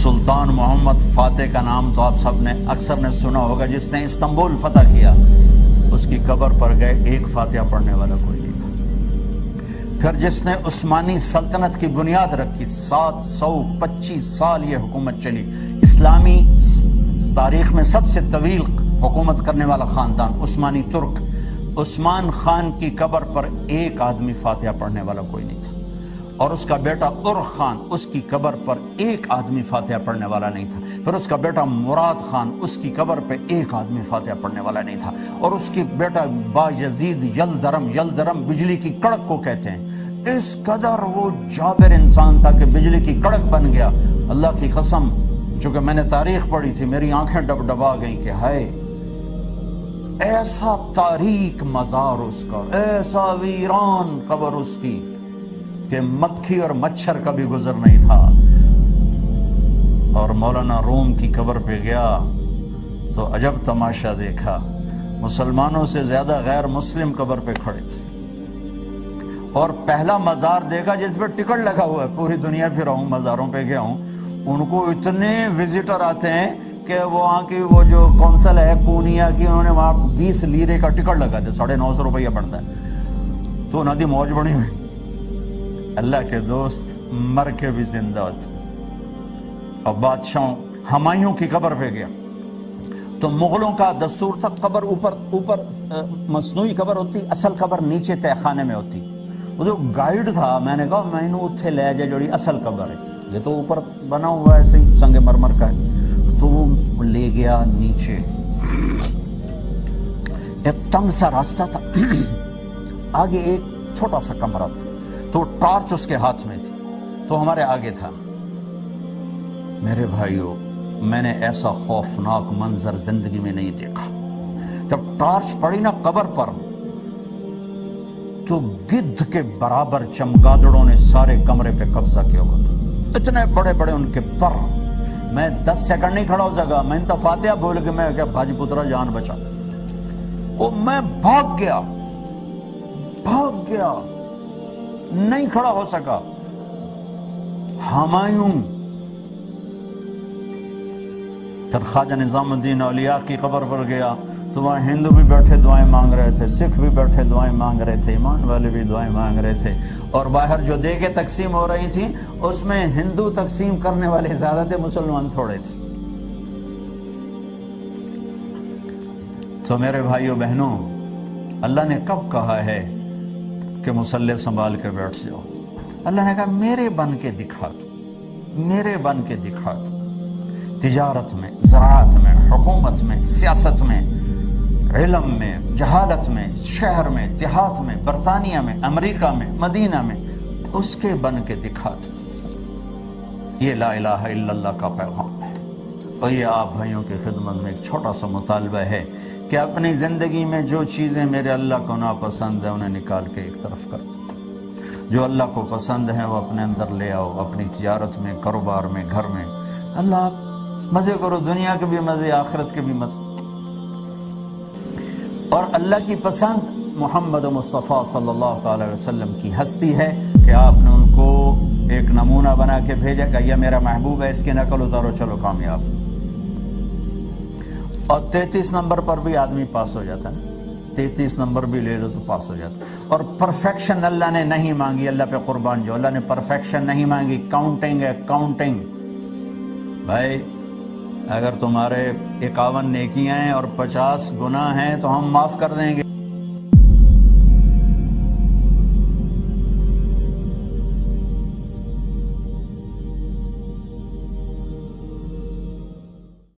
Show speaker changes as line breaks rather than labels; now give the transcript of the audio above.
सुल्तान मोहम्मद फातेह का नाम तो आप सबने अक्सर ने सुना होगा, जिसने इस्तंबुल फतह किया, उसकी कब्र पर गए, एक फातिहा पढ़ने वाला कोई नहीं था। फिर जिसने उस्मानी सल्तनत की बुनियाद रखी, सात सौ पच्चीस साल ये हुकूमत चली। इस्लामी तारीख में सबसे तवील हुकूमत करने वाला खानदान उस्मानी तुर्क। उस्मान खान की कब्र पर एक आदमी फातिहा पढ़ने वाला कोई नहीं और उसका बेटा उर खान उसकी कबर पर एक आदमी फातिहा पढ़ने वाला नहीं था। फिर उसका बेटा मुराद खान उसकी कबर पर एक आदमी फातिहा पढ़ने वाला नहीं था। और उसकी बेटा बायजीद यलदरम यलदरम बिजली की कड़क को कहते हैं। इस कदर वो जाबिर इंसान था कि बिजली की कड़क बन गया। अल्लाह की कसम, चूँकि मैंने तारीख पढ़ी थी, मेरी आँखें डबडबा गई कि हाय, ऐसा तारीख मजार उसका, ऐसा वीरान कब्र उसकी। कि मक्खी और मच्छर का भी गुजर नहीं था। और मौलाना रोम की कब्र पे गया तो अजब तमाशा देखा। मुसलमानों से ज़्यादा गैर मुस्लिम कब्र पे खड़े थे। और पहला मजार देखा जिस पर टिकट लगा हुआ है, पूरी दुनिया फिर हूँ मजारों पे गया हूँ। उनको इतने विजिटर आते हैं कि वो वहाँ की वो जो कौंसल है, पूनिया की, उन्होंने वहाँ बीस लीरे का टिकट लगा दिया। साढ़े नौ सौ रुपया पड़ता है। तो नदी मौज बनी हुई। अल्लाह के दोस्त मर के भी ज़िंदा होते और बादशाह हमायूं की कब्र पे गया तो मुगलों का दस्तूर था कब्र ऊपर ऊपर मसनू कब्र होती असल कब्र नीचे तहखाने में होती वो जो गाइड था मैंने कहा मैनू उत्थे ले जाए जोड़ी असल कब्र है ये तो ऊपर बना हुआ है सही संग मरमर का है तो वो ले गया नीचे एक तंग सा रास्ता था आगे एक छोटा सा कमरा था तो टॉर्च उसके हाथ में थी। तो हमारे आगे था। मेरे भाइयों, मैंने ऐसा खौफनाक मंजर ज़िंदगी में नहीं देखा। जब टॉर्च पड़ी ना कबर पर तो गिद्ध के बराबर चमगादड़ों ने सारे कमरे पे कब्जा किया हुआ था। इतने बड़े बड़े उनके पर। मैं दस सेकंड नहीं खड़ा हो सका मैं तो फातिहा बोल के मैं क्या भाजपुत्रा जान बचा। वो मैं भाग गया। भाग गया। नहीं खड़ा हो सका। हमायूं। फिर ख्वाजा निजामुद्दीन अलिया की कब्र पर गया तो वहाँ हिंदू भी बैठे, दुआएँ मांग रहे थे, सिख भी बैठे, दुआएँ मांग रहे थे, ईमान वाले भी दुआएँ मांग रहे थे। और बाहर जो देगे तकसीम हो रही थी, उसमें हिंदू तकसीम करने वाले ज़्यादा थे, मुसलमान थोड़े थे। तो मेरे भाइयों, बहनों, अल्लाह ने कब कहा है कि मुसल्ले संभाल के बैठ जाओ। अल्लाह ने कहा, मेरे बन के दिखा दो। मेरे बन के दिखा दो। तिजारत में ज़रात में, हुकूमत में, सियासत में, इलम में, जहालत में, शहर में, देहात में, बरतानिया में, अमेरिका में, मदीना में, उसके बन के दिखा दो। ये ला इलाहा इल्लल्लाह का पैगाम। और ये आप भाइयों की खिदमत में एक छोटा सा मुतालबा है कि अपनी ज़िंदगी में जो चीज़ें मेरे अल्लाह को नापसंद है, उन्हें निकाल के एक तरफ़ कर दो। जो अल्लाह को पसंद है, वो अपने अंदर ले आओ, अपनी तजारत में, कारोबार में, घर में। अल्लाह आप मज़े करो, दुनिया के भी मज़े, आखिरत के भी मज़े। और अल्लाह की पसंद मोहम्मद मुस्तफ़ा सल्लल्लाहु अलैहि वसल्लम की हस्ती है कि आपने उनको एक नमूना बना के भेजा कि यह मेरा महबूब है, इसकी नकल उतारो, चलो कामयाब। और तैतीस नंबर पर भी आदमी पास हो जाता है। तैतीस नंबर भी ले लो तो पास हो जाता और परफेक्शन अल्लाह ने नहीं मांगी, अल्लाह पे कुर्बान जो, अल्लाह ने परफेक्शन नहीं मांगी। काउंटिंग है काउंटिंग भाई, अगर तुम्हारे इक्यावन नेकियाँ हैं और पचास गुना हैं तो हम माफ़ कर देंगे।